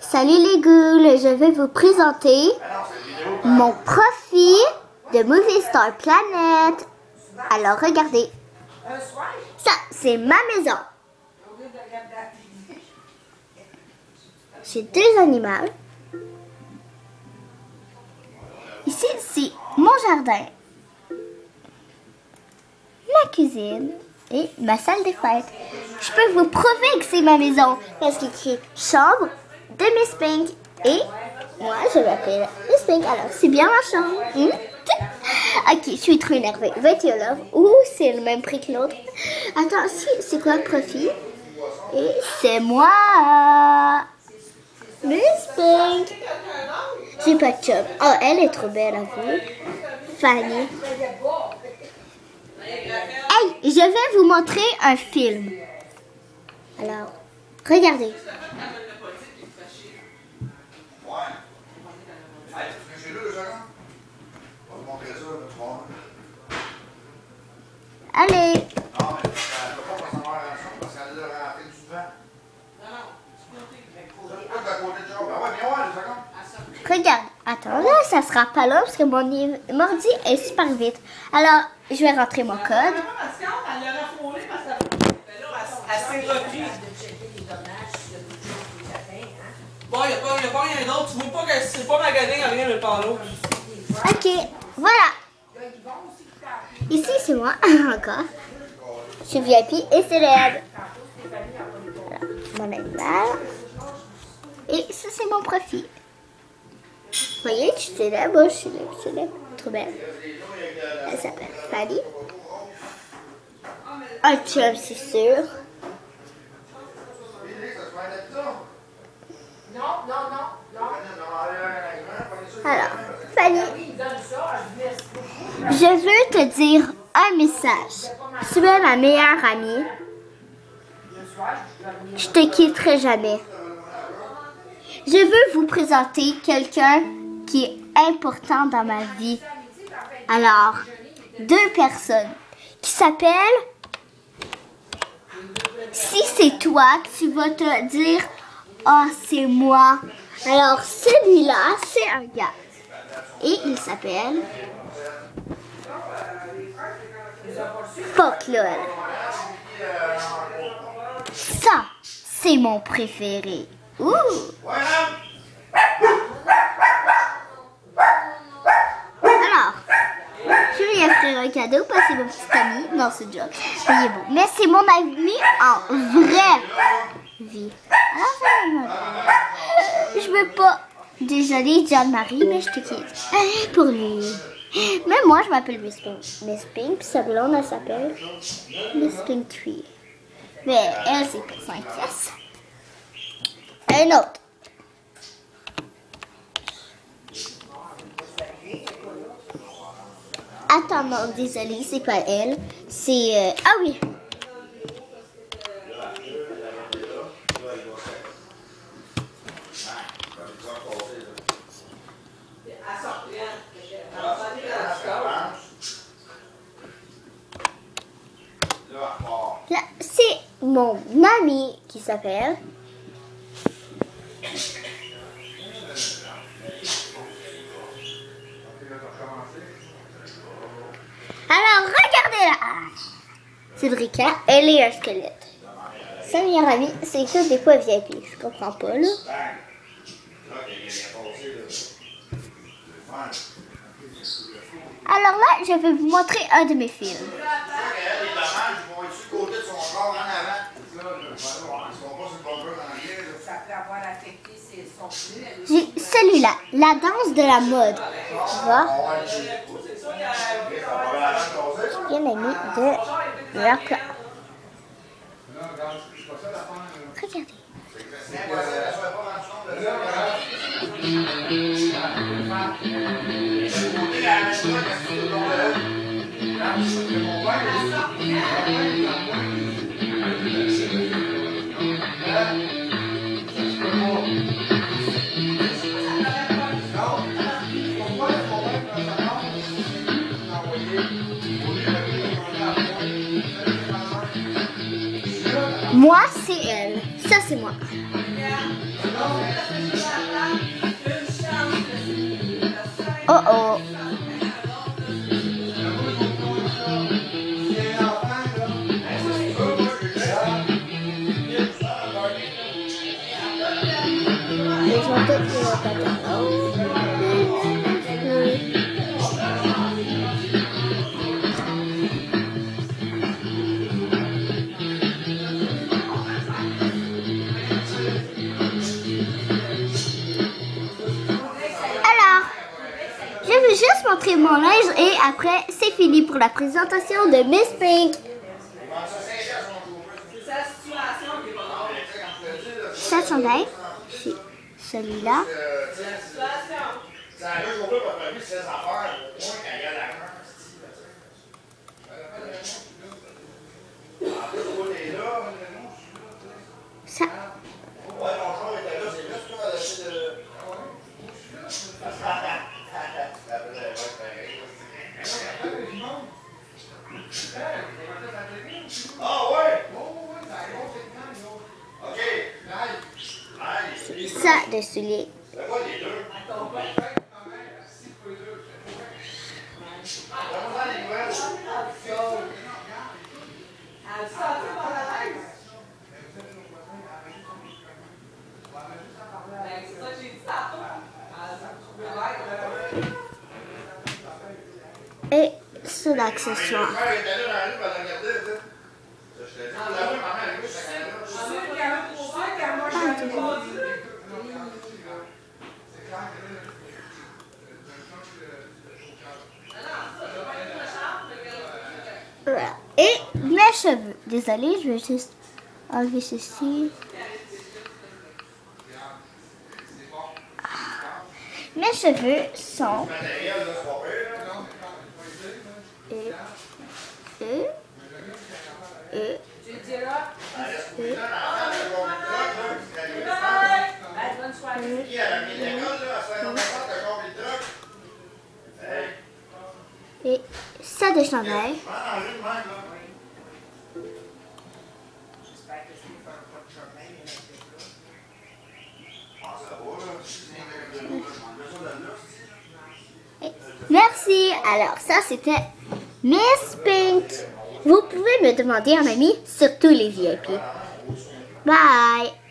Salut les ghouls, je vais vous présenter mon profil de Movie Star Planet. Alors regardez, ça c'est ma maison. J'ai deux animaux. Ici c'est mon jardin, ma cuisine et ma salle des fêtes. Je peux vous prouver que c'est ma maison parce qu'il écrit chambre de Miss Pink et moi je m'appelle Miss Pink. Alors c'est bien ma chambre. Hmm? Ok, je suis trop énervée. Va-t-il love ou c'est le même prix que l'autre. Attends, si, c'est quoi le profil Et c'est moi, Miss Pink. J'ai pas de job. Oh, elle est trop belle à vous. Fanny. Hey, je vais vous montrer un film. Alors, regardez. Allez. Regarde, attends, là, ça sera pas là parce que mon mordi est super vite. Alors, je vais rentrer mon code. Bon, il n'y a, a, pas rien d'autre. Tu vois pas que c'est pas magasin à rien le panneau. Ok, voilà. Ici, c'est moi, encore. Je suis VIP et célèbre. Voilà, mon animal. Et ça, c'est mon profil. Vous voyez, je suis célèbre, je suis célèbre, célèbre. Trop belle. Elle s'appelle Fanny. Un chum, c'est sûr. Alors, Fanny, je veux te dire un message. Tu es ma meilleure amie. Je te quitterai jamais. Je veux vous présenter quelqu'un qui est important dans ma vie. Alors, deux personnes qui s'appellent Si c'est toi, tu vas te dire Oh, c'est moi. Alors, celui-là, c'est un gars. Et il s'appelle Folklore. Ça, c'est mon préféré. Ouh! Alors, je vais lui offrir un cadeau parce que mon petit ami. Non, c'est. Il est beau. Mais c'est mon ami en vraie vie. Alors, je veux pas. Désolée, John-Marie, mais je te quitte. Pour lui. Mais moi, je m'appelle Miss Pink. Miss Pink, puis sa blonde, elle s'appelle Miss Pink Tree. Mais elle, c'est pour 5 pièces. Un autre. Attends, non, désolé, c'est pas elle. C'est... Euh... Ah oui. Là, c'est mon ami qui s'appelle Alors, regardez-la Cédrica, elle est un squelette. Sa meilleure amie, c'est que des fois VIP. Je comprends pas, là. Alors là, je vais vous montrer un de mes films. J'ai celui-là, la danse de la mode. Tu? Bien aimé de. Regardez. Moi, c'est elle. Ça, c'est moi. Oh oh. Deixa eu ver aqui, juste montrer mon linge et après, c'est fini pour la présentation de Miss Pink. Ça, chandail, c'est celui-là. Ça. Ça, de souliers. Et c'est l'accessoire. Voilà. Et mes cheveux. Désolée, je vais juste enlever ceci. Mes cheveux sont... Et... Et... Et... Et ça de chandail. Merci. Alors ça c'était Miss Pink. Vous pouvez me demander un ami sur tous les VIP. Bye.